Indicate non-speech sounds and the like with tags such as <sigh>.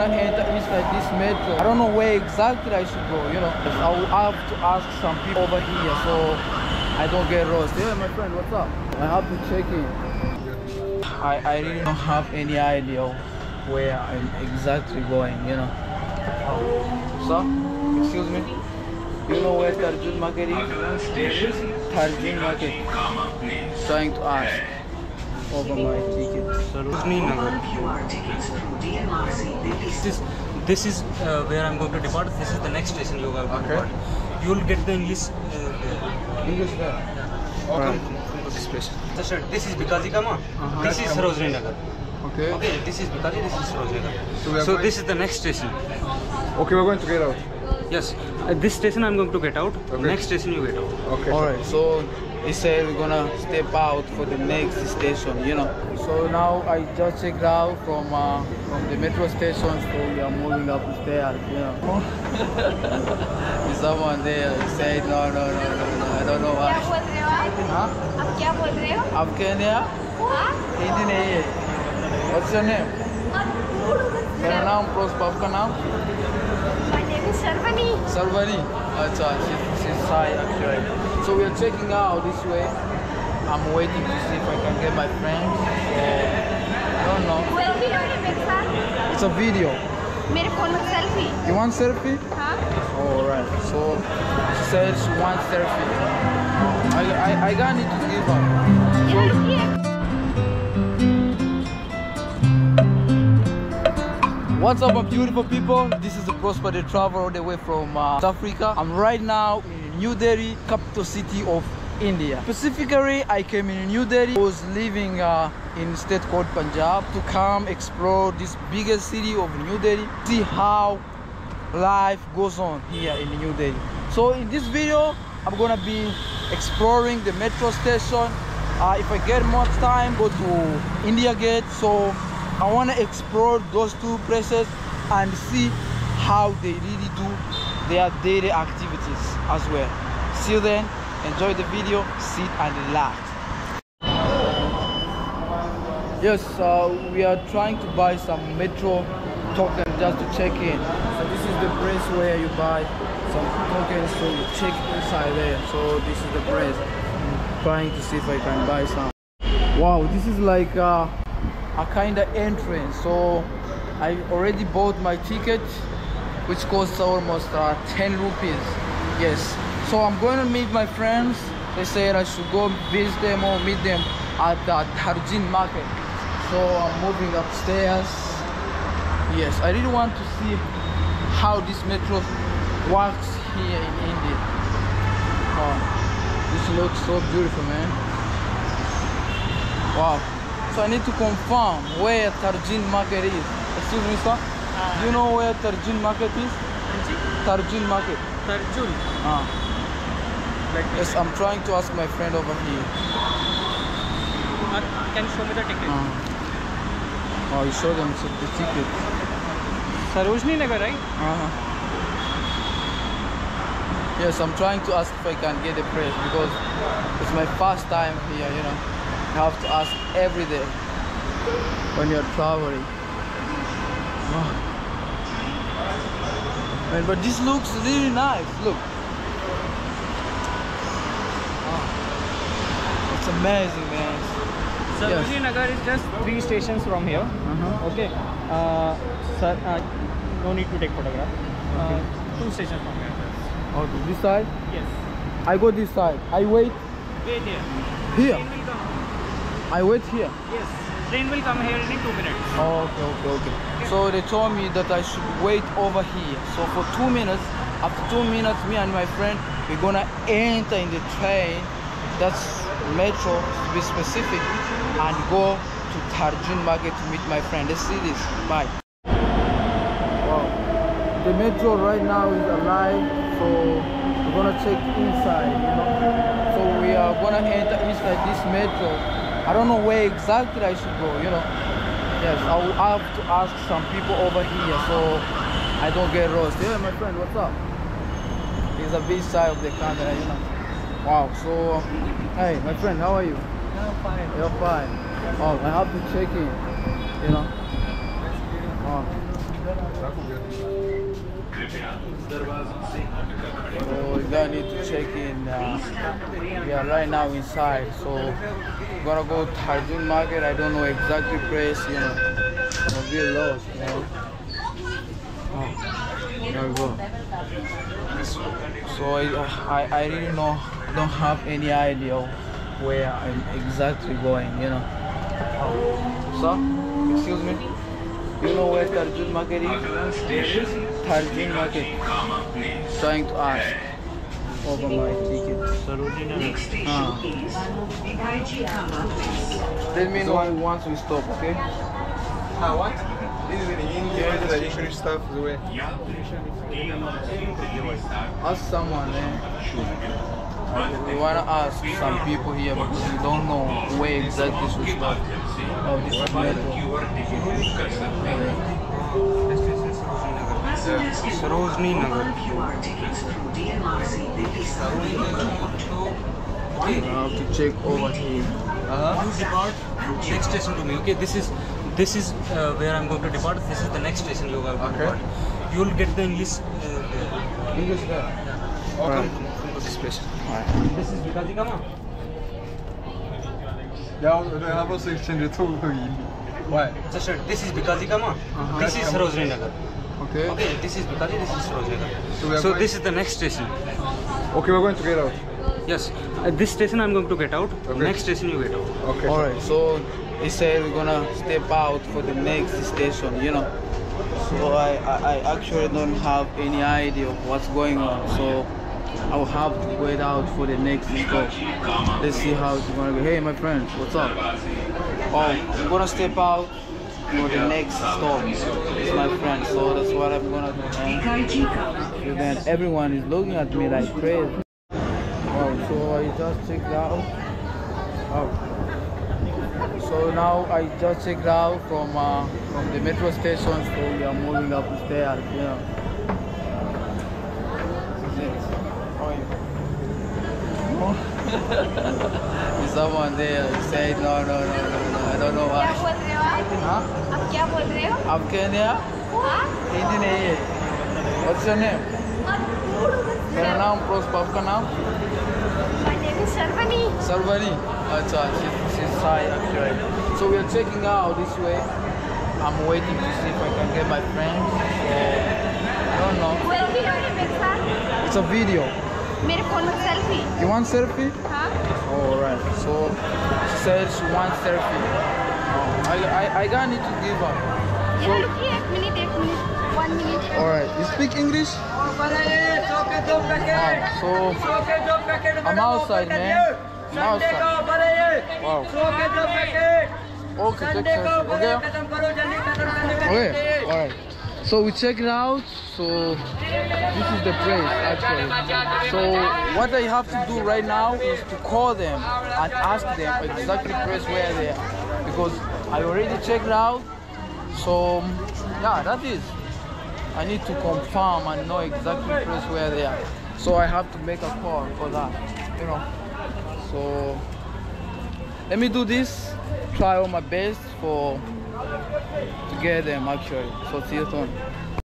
gonna enter inside this metro. I don't know where exactly I should go, you know. I will have to ask some people over here so I don't get lost. Yeah, my friend, what's up? I have to check in. I, I really don't have any idea where I'm exactly going, you know. Sir, excuse me. You know where Tarjun Market is? Tarjun Market. Trying to ask over my ticket. Sarojini Nagar. This is this is uh, where I'm going to depart. This is the next station you are going to Okay. depart. You will get the English uh, there. English there. Welcome to this place. So, sir, this is Bhikaji Cama. Uh-huh. This is Sarojini Nagar. Okay. Okay, this is Bhikaji. This is Sarojini Nagar. So So this is the next station. Okay, we're going to get out. Yes, at this station I'm going to get out. Okay. Next station you get out. Okay. Alright, so he said we're gonna step out for the next station, you know. So now I just checked out from uh, from the metro station, so we are moving up the stairs, you know. There's <laughs> someone there he said no no no no no I don't know क्या why. बोल रहे हो आप Huh? आप क्या बोल रहे हो आप कहने हाँ? हिंदी नहीं है What's your name? मेरा नाम प्रोस्प आपका नाम My name is Sharvani. Sarvani. अच्छा, she- she's Sai actually. So we are checking out this way. I'm waiting to see if I can get my friends. So, I don't know. Selfie लोगे मेरे साथ It's a video. मेरे phone में selfie You want selfie? हाँ Alright. So she said she wants selfie. I, I, I got need to give her. ये रुकिए What's up, my beautiful people? This is the Prosper the Travel all the way from uh, South Africa. I'm right now in New Delhi, capital city of India. Specifically, I came in New Delhi. I was living uh, in state called Punjab to come explore this biggest city of New Delhi, see how life goes on here in New Delhi. So in this video, I'm gonna be exploring the metro station. Uh, if I get more time, go to India Gate. So I wanna explore those two places and see how they really do their daily activities as well. See you then. Enjoy the video. Sit and relax. Yes, uh, we are trying to buy some metro token just to check in. So this is the place where you buy some tokens so check inside there. So this is the place. I'm trying to see if I can buy some. Wow, this is like uh, a kind of entrance. So I already bought my ticket, which costs almost uh, 10 rupees. Yes. So I'm going to meet my friends. They said I should go visit them or meet them at the Tarjin market. So I'm moving upstairs. Yes, I really want to see how this metro works here in India. Oh, this looks so beautiful, man. Wow. So I need to confirm where Tarjin market is. Excuse me, sir. Do you know where Tarjin market is? Tarjin market. Tarjun. Ah. Yes, I'm trying to ask my friend over here. Can you show me the ticket? Ah. Oh, you show them the ticket. Sarojini Nagar, right? Uh-huh. Yes, I'm trying to ask if I can get a price because it's my first time here, you know. You have to ask every day when you're traveling. Wow. Man, but this looks really nice. Look. Wow. It's amazing, man. Sarojini Nagar is just three stations from here. Uh-huh. Okay. Uh, sir, uh, no need to take photograph. Uh, two stations from here. Okay, this side. Yes. I go this side. I wait Wait here. here. Train will come. I wait here. Yes. Train will come here in two minutes. Oh, okay, okay, okay. So they told me that I should wait over here. So for two minutes, after two minutes, me and my friend, we're gonna enter in the train. That's metro to be specific, and go to Tarjun Market to meet my friend. Let's see this. Bye. Wow. The metro right now is alive, so we're gonna check inside, you know. So we are gonna enter inside this metro. I don't know where exactly I should go, you know. Yes, I will have to ask some people over here so I don't get lost. Yeah, my friend, what's up? He's a bit side of the camera, uh, you know. Wow, so, hey, my friend, how are you? I'm fine. You're fine. Oh, I have to check in, you know. Oh. So gonna need to check in. Uh, we are right now inside, so we're gonna go to Tarjun Market. I don't know exactly place, you know. A bit lost, you know. Oh, there we go. So I, I, I really know, don't have any idea where I'm exactly going, you know. Sir, excuse me. You know where Tarjun Market is? Tarjun Market. Trying to ask over my ticket. Station Ah. Tell me no once we stop, okay? Ah, what? This is in India, the English stuff is way. Ask someone, eh? We wanna ask some people here because we don't know where exactly to stop. Oh, this is metro. Sarojini Nagar. I have to check over here. You depart next station to me. Okay, this is this is uh, where I'm going to depart. This is the next station you are going to Okay. depart. You will get the English. Uh. English there. Welcome to, come to this place. This is Bhikaji Cama. Ja, det här var section det. Why? Just this is Bhikaji Cama. Uh-huh. This is Sarojini Nagar. Okay. Okay, this is Bhikaji. This is Sarojini So Nagar. So this is the next station. Okay, we're going to get out. Yes. At this station I'm going to get out. Okay. Next station you get out. Okay. Alright, so he said we're gonna step out for the next station, you know. So I, I, I actually don't have any idea of what's going on. So I'll have to wait out for the next stop. Let's see how it's gonna go. Hey my friend, what's up? Oh, I'm gonna step out for the next stop. It's my friend, so that's what I'm gonna do. And then everyone is looking at me like crazy. Wow, so I just checked out. Wow. So now I just checked out from uh, from the metro station, so we are moving up the stairs, you know. This is it. How are you? There's someone there who said no, no, no, no, no, I don't know क्या why. बोल रहे हो आप Huh? आप क्या बोल रहे हो आप कहने हैं? हाँ? हिंदी नहीं है. What's your name? मेरा नाम प्रोस्प आपका नाम? My name is Sharvani. Sarvani. Acha, she's, she's Sai actually. So we are checking out this way. I'm waiting to see if I can get my friend. So, I don't know. Selfie लो ये मेरे साथ It's a video. मेरे phone में selfie You want selfie? हाँ Alright. So she said she wants selfie. Oh, I, I, I gotta need to give her. यहाँ रुकिए एक minute एक minute one minute Alright. You speak English? Oh, so I'm outside, man. I'm outside. Wow. Okay, take selfie. Okay. Okay, alright. So we check it out. So this is the place actually. So what I have to do right now is to call them and ask them exactly place where they are. Because I already checked out. So yeah, that is. I need to confirm and know exactly place where they are. So I have to make a call for that. You know. So let me do this. Try all my best for to get them actually. So see you soon.